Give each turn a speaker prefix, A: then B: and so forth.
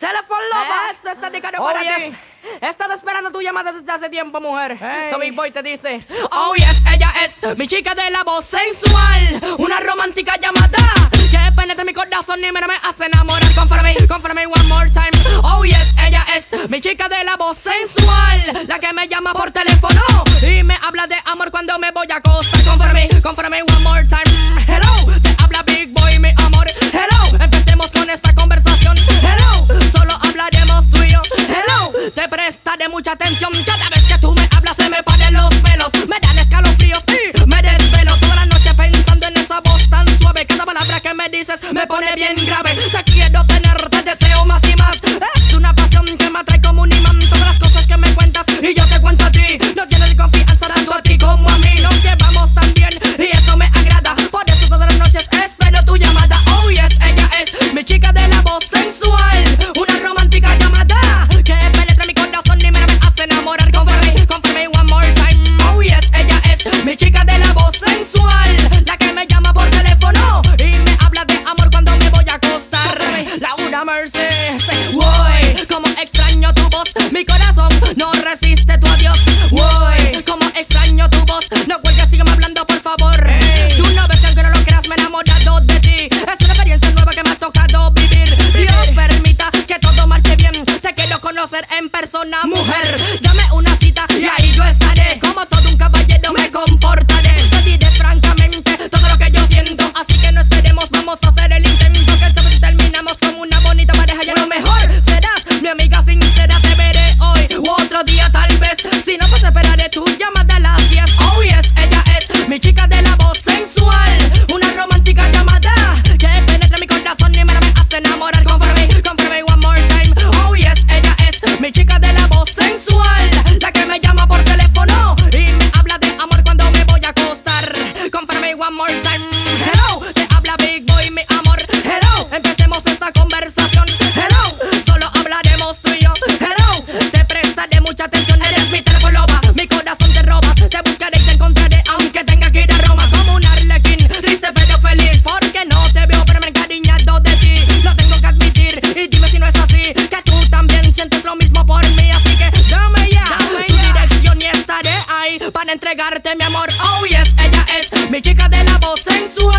A: ¡Se le fue loca!
B: ¿Eh?
A: ¡Esto está dedicado
B: oh,
A: para
B: yes.
A: ti! He estado esperando tu llamada desde hace tiempo, mujer.
B: Hey.
A: So Big Boy te dice: Oh, oh yes, ella es mi chica de la voz sensual. Una romántica llamada que penetra mi corazón y me, me hace enamorar. Confírame, confírame one more time. Oh, yes, ella es mi chica de la voz sensual. La que me llama por teléfono y me habla de amor cuando me voy a acostar. Confírame, confírame one more time. Hello. atención cada vez de la voz. entregarte mi amor. Oh yes, ella es mi chica de la voz sensual.